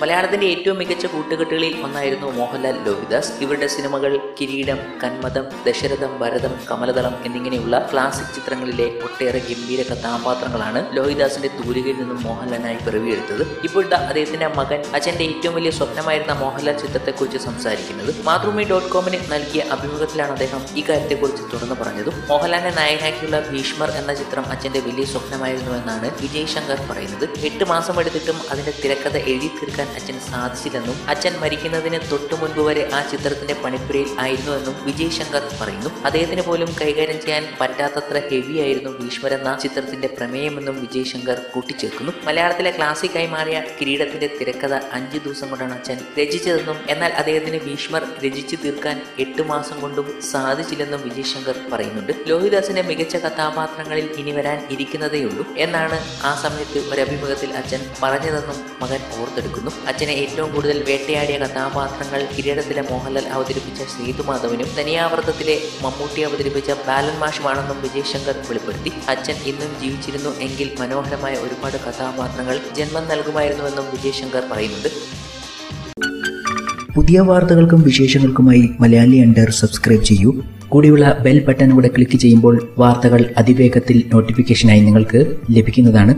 മലയാളത്തിന്റെ ഏറ്റവും മികച്ച കൂട്ടുകെട്ടുകളിൽ ഒന്നായിരുന്നു മോഹൻലാൽ ലോഹിദാസ്. ഇവരുടെ സിനിമകൾ കിരീടം കന്മതം ദശരഥം ഭരതം കമലതളം എന്നിങ്ങനെയുള്ള ക്ലാസിക് ചിത്രങ്ങളിലെ ഒട്ടേറെ ഗംഭീര കഥാപാത്രങ്ങളാണ് ലോഹിദാസിന്റെ തൂലികയിൽ നിന്നും മോഹൻലാലിനായി പിറവിയെടുത്തത്. ഇപ്പോഴത്തെ അദ്ദേഹത്തിന്റെ മകൻ അച്ഛന്റെ ഏറ്റവും വലിയ സ്വപ്നമായിരുന്ന മോഹൻലാൽ ചിത്രത്തെക്കുറിച്ച് സംസാരിക്കുന്നത്. മാതൃഭൂമി ഡോട്ട് കോമിന് നൽകിയ അഭിമുഖത്തിലാണ് അദ്ദേഹം ഇക്കാര്യത്തെക്കുറിച്ച് തുറന്നു പറഞ്ഞതും. മോഹൻലാലിനെ നായകനാക്കിയുള്ള ഭീഷ്മർ എന്ന ചിത്രം അച്ഛന്റെ വലിയ സ്വപ്നമായിരുന്നുവെന്നാണ് വിജയ് ശങ്കർ പറയുന്നത്. എട്ട് മാസം എടുത്തിട്ടും അതിന്റെ തിരക്കഥ എഴുതി തീർക്കാൻ അച്ഛൻ സാധിച്ചില്ലെന്നും അച്ഛൻ മരിക്കുന്നതിന് തൊട്ടു മുൻപ് വരെ ആ ചിത്രത്തിന്റെ പണിപ്പുരയിൽ ആയിരുന്നുവെന്നും വിജയ് ശങ്കർ പറയുന്നു. അദ്ദേഹത്തിന് പോലും കൈകാര്യം ചെയ്യാൻ പറ്റാത്തത്ര ഹെവി ആയിരുന്നു ഭീഷ്മർ എന്ന ചിത്രത്തിന്റെ പ്രമേയമെന്നും വിജയ് ശങ്കർ കൂട്ടിച്ചേർക്കുന്നു. മലയാളത്തിലെ ക്ലാസിക്കായി മാറിയ കിരീടത്തിന്റെ തിരക്കഥ അഞ്ചു ദിവസം കൊണ്ടാണ് അച്ഛൻ രചിച്ചതെന്നും എന്നാൽ അദ്ദേഹത്തിന് ഭീഷ്മർ രചിച്ചു തീർക്കാൻ എട്ട് മാസം കൊണ്ടും സാധിച്ചില്ലെന്നും വിജയ് ശങ്കർ പറയുന്നുണ്ട്. ലോഹിദാസിന്റെ മികച്ച കഥാപാത്രങ്ങളിൽ ഇനി വരാൻ ഇരിക്കുന്നതേയുള്ളൂ എന്നാണ് ആ സമയത്ത് ഒരു അഭിമുഖത്തിൽ അച്ഛൻ പറഞ്ഞതെന്നും മകൻ ഓർത്തെടുക്കുന്നു. അച്ഛനെ ഏറ്റവും കൂടുതൽ വേട്ടയാടിയ കഥാപാത്രങ്ങൾ കിരീടത്തിലെ മോഹൻലാൽ അവതരിപ്പിച്ച സേതുമാധവനും തനിയാവർത്തത്തിലെ മമ്മൂട്ടി അവതരിപ്പിച്ച ബാലൻ മാഷുമാണെന്നും വിജയ് ശങ്കർ വെളിപ്പെടുത്തി. അച്ഛൻ ഇന്നും ജീവിച്ചിരുന്നു എങ്കിൽ മനോഹരമായ ഒരുപാട് കഥാപാത്രങ്ങൾ ജന്മം നൽകുമായിരുന്നുവെന്നും വിജയ് ശങ്കർ പറയുന്നുണ്ട്. പുതിയ വാർത്തകൾക്കും വിശേഷങ്ങൾക്കുമായി മലയാളി അണ്ടർ സബ്സ്ക്രൈബ് ചെയ്യൂ. കൂടിയുള്ള ബെൽ ബട്ടൺ കൂടെ ക്ലിക്ക് ചെയ്യുമ്പോൾ വാർത്തകൾ അതിവേഗത്തിൽ നോട്ടിഫിക്കേഷനായി നിങ്ങൾക്ക് ലഭിക്കുന്നതാണ്.